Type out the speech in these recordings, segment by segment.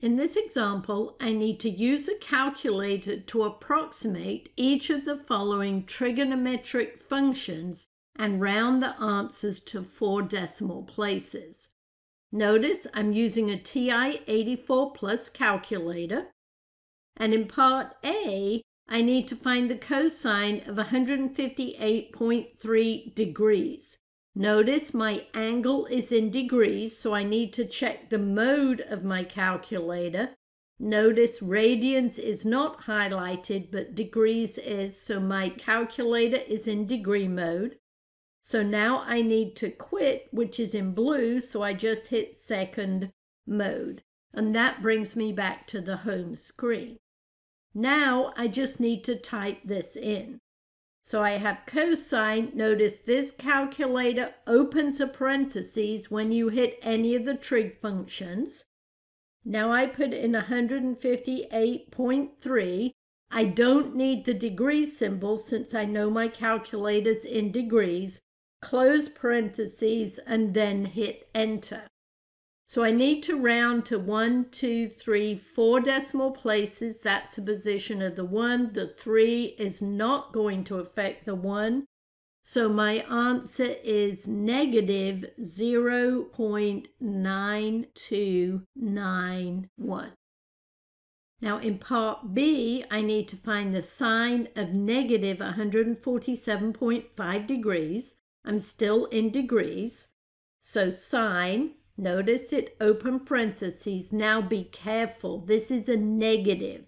In this example, I need to use a calculator to approximate each of the following trigonometric functions and round the answers to four decimal places. Notice I'm using a TI-84 Plus calculator. And in part A, I need to find the cosine of 158.3 degrees. Notice my angle is in degrees, so I need to check the mode of my calculator. Notice radians is not highlighted, but degrees is, so my calculator is in degree mode. So now I need to quit, which is in blue, so I just hit second mode. And that brings me back to the home screen. Now I just need to type this in. So I have cosine. Notice this calculator opens a parentheses when you hit any of the trig functions. Now I put in 158.3. I don't need the degree symbol since I know my calculator's in degrees. Close parentheses and then hit enter. So I need to round to one, two, three, four decimal places. That's the position of the one. The three is not going to affect the one. So my answer is negative 0.9291. Now in part B, I need to find the sine of negative 147.5 degrees. I'm still in degrees. So sine Notice it open parentheses. Now be careful. This is a negative.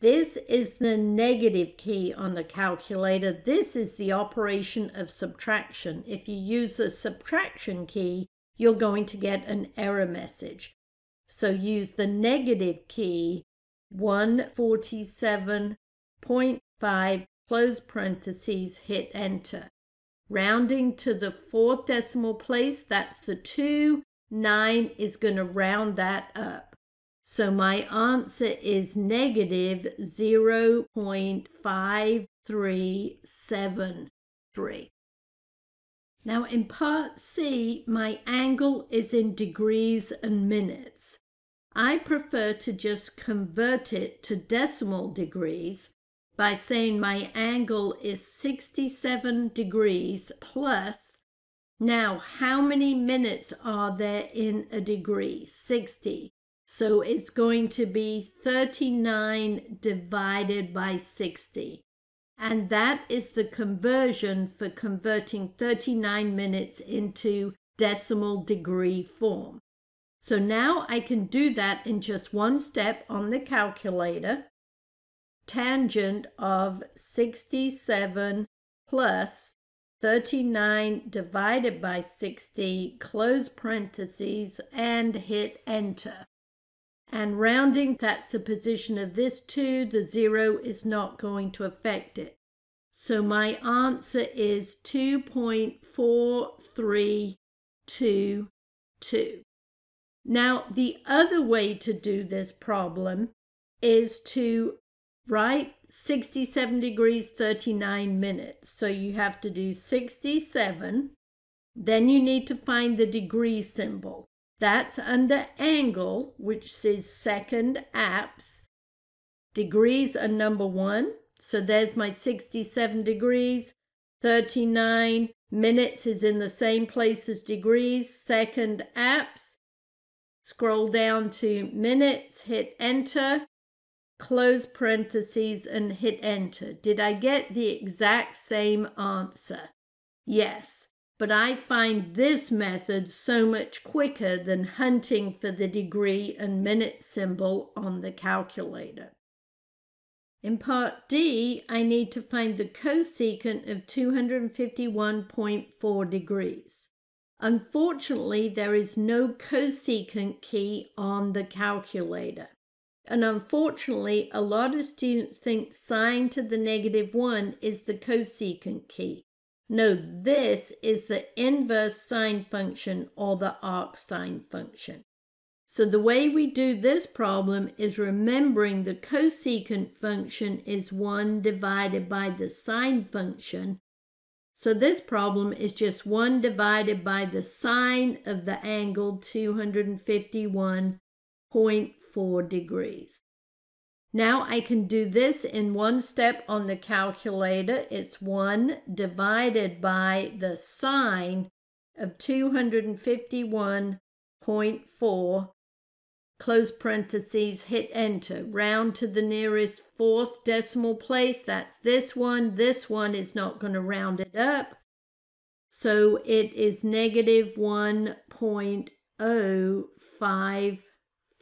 This is the negative key on the calculator. This is the operation of subtraction. If you use the subtraction key, you're going to get an error message. So use the negative key 147.5 close parentheses, hit enter. Rounding to the fourth decimal place, that's the 2 9 is going to round that up. So my answer is negative 0.5373. Now in part C, my angle is in degrees and minutes. I prefer to just convert it to decimal degrees by saying my angle is 67 degrees plus now, how many minutes are there in a degree? 60. So it's going to be 39 divided by 60. And that is the conversion for converting 39 minutes into decimal degree form. So now I can do that in just one step on the calculator. Tangent of 67 plus 39 divided by 60, close parentheses, and hit enter. And rounding, that's the position of this 2. The 0 is not going to affect it. So my answer is 2.4322. Now, the other way to do this problem is to write 67 degrees 39 minutes. So you have to do 67. Then you need to find the degree symbol. That's under angle, which says second apps. Degrees are number one. So there's my 67 degrees. 39 minutes is in the same place as degrees. Second apps. Scroll down to minutes, hit enter close parentheses and hit enter. Did I get the exact same answer? Yes, but I find this method so much quicker than hunting for the degree and minute symbol on the calculator. In part D, I need to find the cosecant of 251.4 degrees. Unfortunately, there is no cosecant key on the calculator. And unfortunately, a lot of students think sine to the negative 1 is the cosecant key. No, this is the inverse sine function or the arcsine function. So the way we do this problem is remembering the cosecant function is 1 divided by the sine function. So this problem is just 1 divided by the sine of the angle 251 0.4 degrees. Now I can do this in one step on the calculator. It's 1 divided by the sine of 251.4 close parentheses, hit enter. Round to the nearest fourth decimal place. That's this one. This one is not going to round it up. So it is negative oh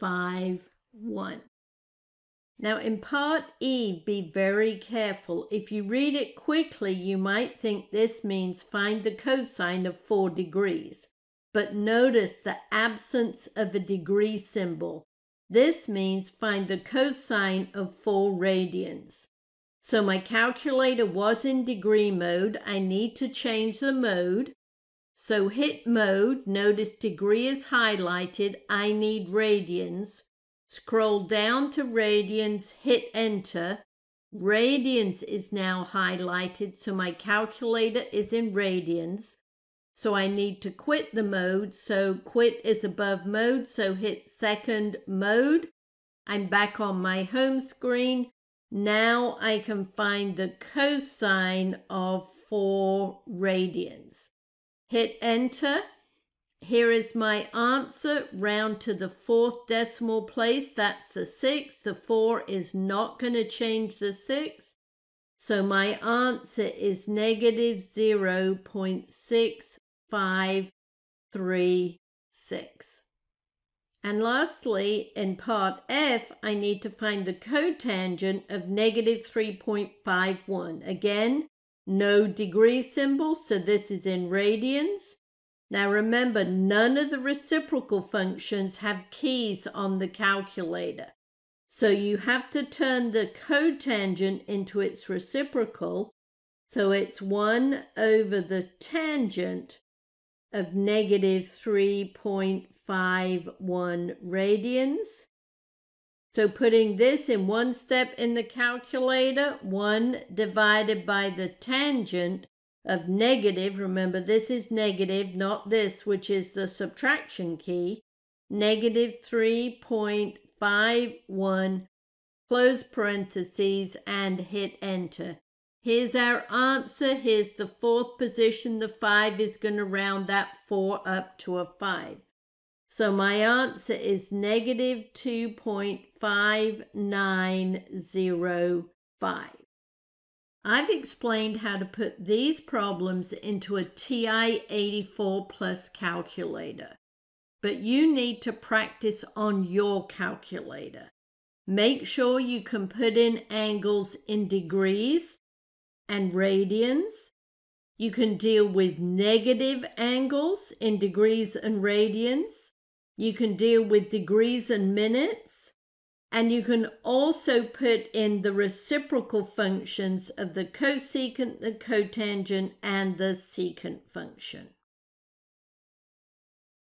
1.0551. Now in part E, be very careful. If you read it quickly, you might think this means find the cosine of 4 degrees. But notice the absence of a degree symbol. This means find the cosine of 4 radians. So my calculator was in degree mode. I need to change the mode. So hit mode. Notice degree is highlighted. I need radians. Scroll down to radians, hit enter. Radians is now highlighted, so my calculator is in radians. So I need to quit the mode. So quit is above mode. So hit second mode. I'm back on my home screen. Now I can find the cosine of 4 radians. Hit enter. Here is my answer. Round to the fourth decimal place. That's the 6. The 4 is not going to change the 6. So my answer is negative 0.6 five, three, six. And lastly, in part F, I need to find the cotangent of negative 3.51. Again, no degree symbol, so this is in radians. Now remember, none of the reciprocal functions have keys on the calculator. So you have to turn the cotangent into its reciprocal. So it's 1 over the tangent of negative 3.51 radians. So putting this in one step in the calculator, 1 divided by the tangent of negative, remember this is negative, not this, which is the subtraction key, negative 3.51, close parentheses, and hit enter. Here's our answer. Here's the fourth position. The 5 is going to round that 4 up to a 5. So my answer is negative 2.5905. I've explained how to put these problems into a TI-84 plus calculator, but you need to practice on your calculator. Make sure you can put in angles in degrees and radians. You can deal with negative angles in degrees and radians. You can deal with degrees and minutes. And you can also put in the reciprocal functions of the cosecant, the cotangent, and the secant function.